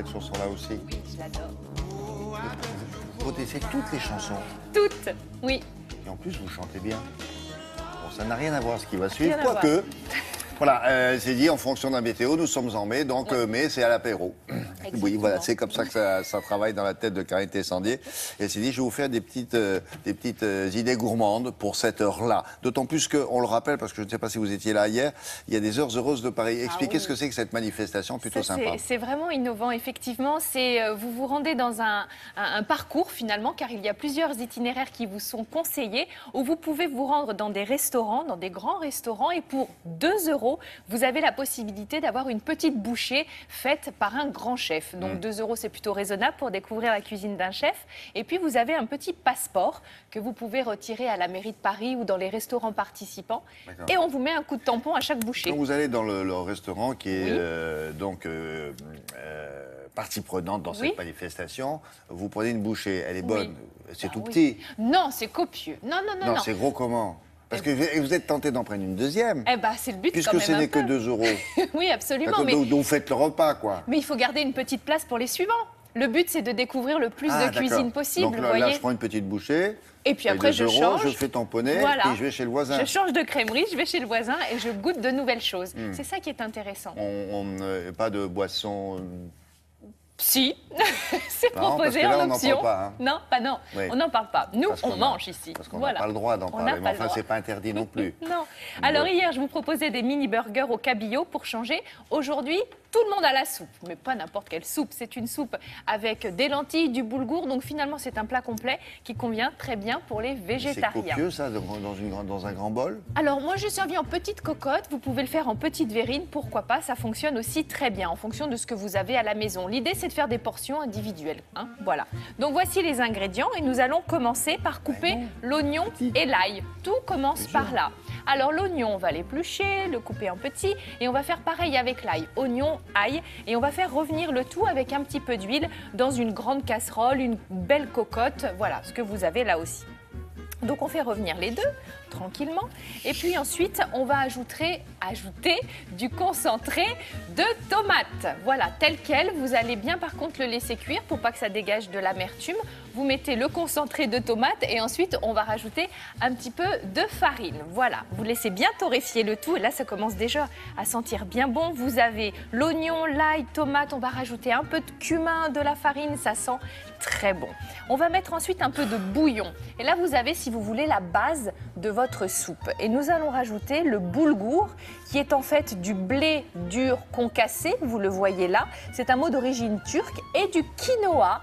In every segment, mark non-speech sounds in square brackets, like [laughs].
cette chanson-là aussi. Je l'adore. Vous connaissez toutes les chansons. Toutes, oui. Et en plus, vous chantez bien. Bon, ça n'a rien à voir ce qui va suivre, quoique. Voilà, euh, c'est dit en fonction d'un météo, nous sommes en mai, donc euh, mai c'est à l'apéro. Oui, voilà, c'est comme ça que ça, ça travaille dans la tête de Karine Tessandier. Et elle s'est dit, je vais vous faire des petites, euh, des petites euh, idées gourmandes pour cette heure-là. D'autant plus qu'on le rappelle, parce que je ne sais pas si vous étiez là hier, il y a des heures heureuses de Paris. Expliquez Ah oui. ce que c'est que cette manifestation plutôt Ça, sympa. c'est- vraiment innovant, effectivement. C'est euh, vous vous rendez dans un, un- un parcours finalement, car il y a plusieurs itinéraires qui vous sont conseillés, où vous pouvez vous rendre dans des restaurants, dans des grands restaurants, et pour 2 euros, vous avez la possibilité d'avoir une petite bouchée faite par un grand chef. Donc Mm. 2 euros, c'est plutôt raisonnable pour découvrir la cuisine d'un chef. Et puis vous avez un petit passeport que vous pouvez retirer à la mairie de Paris ou dans les restaurants participants, et on vous met un coup de tampon à chaque bouchée. Quand vous allez dans le, le restaurant qui est Oui. euh, donc euh, euh, partie prenante dans Oui. cette manifestation, vous prenez une bouchée, elle est bonne, c'est Ah tout petit. Non, c'est copieux. Non, non, non, Non, non. c'est gros comment? Parce que vous- êtes tenté d'en prendre une deuxième, Eh ben, c'est le but quand puisque même ce n'est que peu. 2 euros. [laughs] oui, absolument. Mais, donc, vous faites le repas, quoi. mais il faut garder une petite place pour les suivants. Le but, c'est de découvrir le plus Ah, de cuisine d'accord. possible, Donc vous là, je prends une petite bouchée. Et puis et après, deux je euros, change. je fais tamponner Voilà. et je vais chez le voisin. Je change de crèmerie, je vais chez le voisin et je goûte de nouvelles choses. Hmm. C'est ça qui est intéressant. On, on, euh, pas de boisson. euh, Si, [laughs] c'est proposé en option. parle pas, hein. Non, pas non. Oui. On n'en parle pas. Nous, parce on a- mange ici. Parce qu'on n'a Voilà. pas le droit d'en parler. Mais enfin, c'est pas interdit non plus. [laughs] Non. Alors hier, je vous proposais des mini burgers au cabillaud pour changer. Aujourd'hui, tout le monde a la soupe, mais pas n'importe quelle soupe. C'est une soupe avec des lentilles, du boulgour. Donc finalement, c'est un plat complet qui convient très bien pour les C'est végétariens. copieux, ça, dans, une dans un grand bol? Alors moi, j'ai servi en petite cocotte. Vous pouvez le faire en petite verrine. Pourquoi pas? Ça fonctionne aussi très bien en fonction de ce que vous avez à la maison. L'idée, c'est de faire des portions individuelles. hein. Voilà. Donc voici les ingrédients et nous allons commencer par couper l'oignon et l'ail. Tout commence par là. Alors l'oignon, on va l'éplucher, le couper en petits et on va faire pareil avec l'ail. Oignon, ail et on va faire revenir le tout avec un petit peu d'huile dans une grande casserole, une belle cocotte. Voilà ce que vous avez là aussi. Donc on fait revenir les deux tranquillement. Et puis ensuite, on va ajouter, ajouter du concentré de tomate. Voilà, tel quel. Vous allez bien par contre le laisser cuire pour pas que ça dégage de l'amertume. Vous mettez le concentré de tomate et ensuite on va rajouter un petit peu de farine. Voilà, vous laissez bien torréfier le tout et là ça commence déjà à sentir bien bon. Vous avez l'oignon, l'ail, tomate, on va rajouter un peu de cumin, de la farine, ça sent très bon. On va mettre ensuite un peu de bouillon. Et là vous avez si vous voulez la base de votre soupe. Et nous allons rajouter le boulgour qui est en fait du blé dur concassé, vous le voyez là. C'est un mot d'origine turque et du quinoa.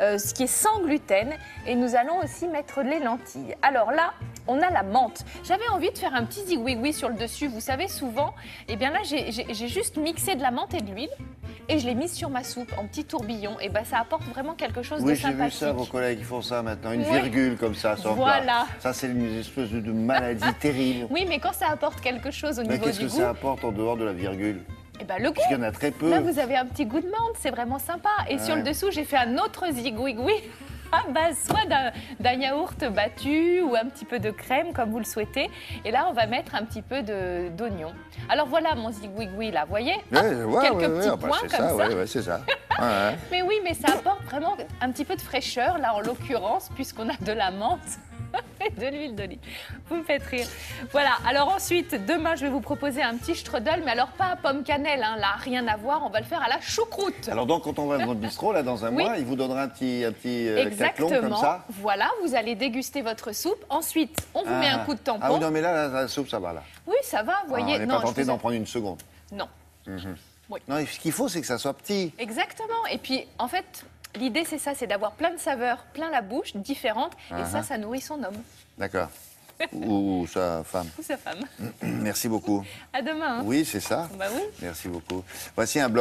euh, ce qui est sans gluten et nous allons aussi mettre les lentilles. Alors là, on a la menthe. J'avais envie de faire un petit zigouigoui sur le dessus. Vous savez, souvent, eh bien là, j'ai juste mixé de la menthe et de l'huile et je l'ai mise sur ma soupe en petit tourbillon. Et ben, ça apporte vraiment quelque chose Oui, de j'ai vu sympathique. ça, vos collègues, ils font ça maintenant. Une virgule comme ça sur Voilà. plat. Ça, c'est une espèce de, maladie [laughs] terrible. Oui, mais quand ça apporte quelque chose au Mais niveau qu'est-ce du que goût, ça apporte en dehors de la virgule eh ben, le goût. Qu'il y en a très peu. Là, vous avez un petit goût de menthe, c'est vraiment sympa. Et sur le dessous, j'ai fait un autre zigouigoui à base soit d'un- yaourt battu ou un petit peu de crème, comme vous le souhaitez. Et là, on va mettre un petit peu d'oignon. Alors voilà mon zigouigoui là, vous voyez? Hop, ouais, Quelques ouais, petits ah bah, points comme ça. ouais, c'est ça. [laughs] Mais oui, mais ça apporte vraiment un petit peu de fraîcheur, là en l'occurrence, puisqu'on a de la menthe [laughs] de l'huile d'olive. Vous me faites rire. Voilà, alors ensuite, demain, je vais vous proposer un petit strudel, mais alors pas à pomme cannelle, hein, là, rien à voir, on va le faire à la choucroute. Alors donc, quand on va dans votre bistrot, là, dans un Oui. mois, il vous donnera un petit, un petit euh, Exactement. comme ça Voilà, vous allez déguster votre soupe. Ensuite, on vous met Ah. un coup de Ah oui, tampon. non, mais là, la, la soupe, ça va, là. oui, ça va, vous voyez. Ah, on n'est pas tenté d'en prendre une seconde. Non. Non, ce qu'il faut, c'est que ça soit petit. Exactement. Et puis, en fait, l'idée, c'est ça, c'est d'avoir plein de saveurs, plein la bouche, différentes. Et ça, Uh-huh. ça nourrit son homme D'accord. [laughs] ou, ou sa femme. ou sa femme. [clears throat] Merci beaucoup. À demain. hein. Oui, c'est ça. Bah oui. Merci beaucoup. Voici un bloc.